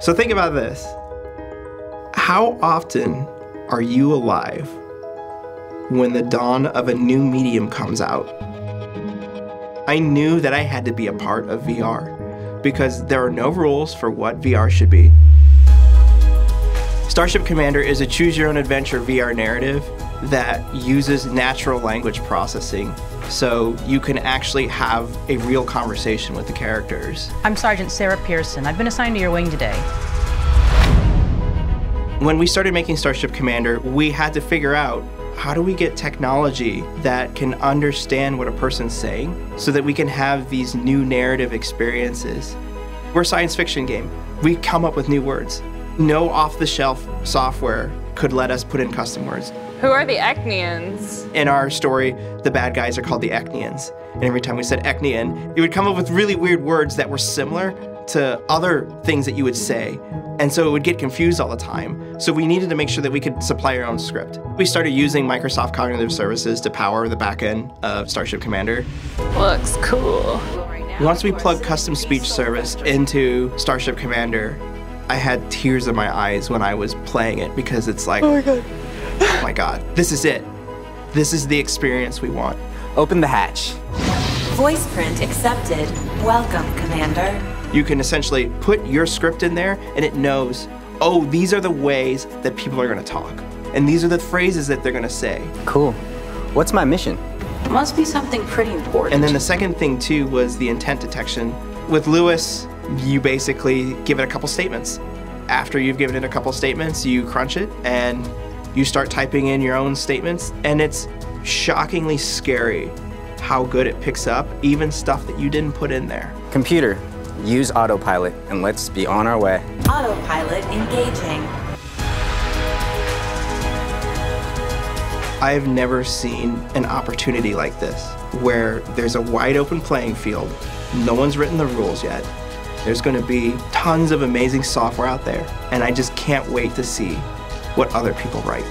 So think about this. How often are you alive when the dawn of a new medium comes out? I knew that I had to be a part of VR because there are no rules for what VR should be. Starship Commander is a choose your own adventure VR narrative that uses natural language processing so you can actually have a real conversation with the characters. I'm Sergeant Sarah Pearson. I've been assigned to your wing today. When we started making Starship Commander, we had to figure out how do we get technology that can understand what a person's saying so that we can have these new narrative experiences. We're a science fiction game. We come up with new words. No off-the-shelf software could let us put in custom words. Who are the Echnians? In our story, the bad guys are called the Echnians. And every time we said Echnian, it would come up with really weird words that were similar to other things that you would say. And so it would get confused all the time. So we needed to make sure that we could supply our own script. We started using Microsoft Cognitive Services to power the backend of Starship Commander. Looks cool. Once we plugged custom speech service into Starship Commander, I had tears in my eyes when I was playing it because it's like, oh my god, oh my god, this is it. This is the experience we want. Open the hatch. Voice print accepted. Welcome, Commander. You can essentially put your script in there and it knows, oh, these are the ways that people are gonna talk. And these are the phrases that they're gonna say. Cool. What's my mission? It must be something pretty important. And then the second thing too was the intent detection. With LUIS, you basically give it a couple statements. After you've given it a couple statements, you crunch it and you start typing in your own statements, and it's shockingly scary how good it picks up even stuff that you didn't put in there. Computer, use autopilot and let's be on our way. Autopilot engaging. I have never seen an opportunity like this where there's a wide open playing field, no one's written the rules yet. There's going to be tons of amazing software out there, and I just can't wait to see what other people write.